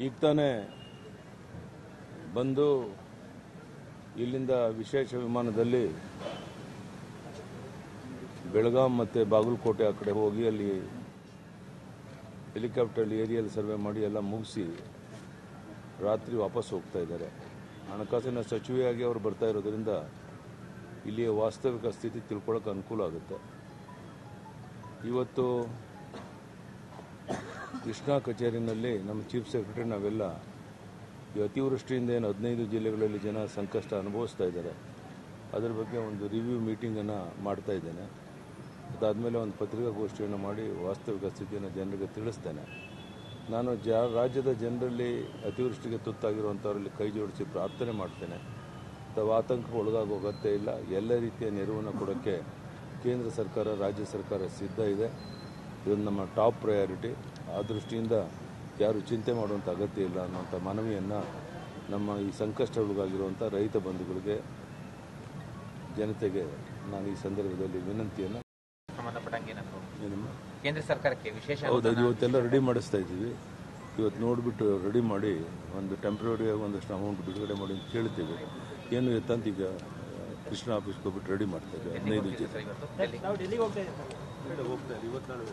ಈಗ ತಾನೇ ಬಂದು ಇಲ್ಲಿಂದ ವಿಶೇಷ ವಿಮಾನದಲ್ಲಿ ಬೆಳಗಾಂ ಮತ್ತು ಬಾಗಲಕೋಟೆ ಆ ಕಡೆ ಹೋಗಿ ಅಲ್ಲಿ ಹೆಲಿಕಾಪ್ಟರ್ ಏರಿಯಲ್ಲಿ ಸರ್ವೆ ಮಾಡಿ ಎಲ್ಲ ಮುಗಿಸಿ ರಾತ್ರಿ ವಾಪಸ್ ಹೋಗ್ತಾ ಇದ್ದಾರೆ. ಹಣಕಾಸಿನ ಸಚಿವೆಯಾಗಿ ಅವರು ಬರ್ತಾ ಇರೋದ್ರಿಂದ ಇಲ್ಲಿಯ ವಾಸ್ತವಿಕ ಸ್ಥಿತಿ ತಿಳ್ಕೊಳ್ಳೋಕೆ ಅನುಕೂಲ ಆಗುತ್ತೆ. ಇವತ್ತು ಕೃಷ್ಣಾ ಕಚೇರಿನಲ್ಲಿ ನಮ್ಮ ಚೀಫ್ ಸೆಕ್ರೆಟರಿ ನಾವೆಲ್ಲ ಈ ಅತಿವೃಷ್ಟಿಯಿಂದ ಏನು ಹದಿನೈದು ಜಿಲ್ಲೆಗಳಲ್ಲಿ ಜನ ಸಂಕಷ್ಟ ಅನುಭವಿಸ್ತಾ ಇದ್ದಾರೆ. ಅದರ ಬಗ್ಗೆ ಒಂದು ರಿವ್ಯೂ ಮೀಟಿಂಗನ್ನು ಮಾಡ್ತಾ ಇದ್ದೇನೆ. ಅದಾದಮೇಲೆ ಒಂದು ಪತ್ರಿಕಾಗೋಷ್ಠಿಯನ್ನು ಮಾಡಿ ವಾಸ್ತವಿಕ ಸ್ಥಿತಿಯನ್ನು ಜನರಿಗೆ ತಿಳಿಸ್ತೇನೆ. ನಾನು ಜ, ರಾಜ್ಯದ ಜನರಲ್ಲಿ ಅತಿವೃಷ್ಟಿಗೆ ತುತ್ತಾಗಿರುವಂಥವರಲ್ಲಿ ಕೈ ಜೋಡಿಸಿ ಪ್ರಾರ್ಥನೆ ಮಾಡ್ತೇನೆ. ತಾವು ಆತಂಕಕ್ಕೆ ಒಳಗಾಗೋ ಅಗತ್ಯ ಇಲ್ಲ. ಎಲ್ಲ ರೀತಿಯ ನೆರವನ್ನು ಕೊಡೋಕ್ಕೆ ಕೇಂದ್ರ ಸರ್ಕಾರ, ರಾಜ್ಯ ಸರ್ಕಾರ ಸಿದ್ಧ ಇದೆ. ಇದೊಂದು ನಮ್ಮ ಟಾಪ್ ಪ್ರಯಾರಿಟಿ. ಆ ದೃಷ್ಟಿಯಿಂದ ಯಾರು ಚಿಂತೆ ಮಾಡುವಂಥ ಅಗತ್ಯ ಇಲ್ಲ ಅನ್ನೋಂಥ ಮನವಿಯನ್ನು ನಮ್ಮ ಈ ಸಂಕಷ್ಟಗಳಿಗಾಗಿರುವಂಥ ರೈತ ಬಂಧುಗಳಿಗೆ ಜನತೆಗೆ ನಾನು ಈ ಸಂದರ್ಭದಲ್ಲಿ ವಿನಂತಿಯನ್ನು ಕೇಂದ್ರ ಸರ್ಕಾರಕ್ಕೆ ವಿಶೇಷ ಹೌದು ಇವತ್ತೆಲ್ಲ ರೆಡಿ ಮಾಡಿಸ್ತಾ ಇದ್ದೀವಿ. ಇವತ್ತು ನೋಡಿಬಿಟ್ಟು ರೆಡಿ ಮಾಡಿ ಒಂದು ಟೆಂಪ್ರರಿಯಾಗಿ ಒಂದಷ್ಟು ಅಮೌಂಟ್ ಬಿಡುಗಡೆ ಮಾಡಿ ಅಂತ ಕೇಳ್ತೀವಿ. ಏನು ಎತ್ತಂತ ಈಗ ಕೃಷ್ಣ ಆಫೀಸ್ಗೆ ಹೋಗ್ಬಿಟ್ಟು ರೆಡಿ ಮಾಡ್ತಾ ಇದ್ದೀವಿ ಹದಿನೈದು ಜನ. ಡೆಲ್ಲಿ ಹೋಗ್ತಾ ಇದೆ ಇವತ್ತು ನಾಳೆ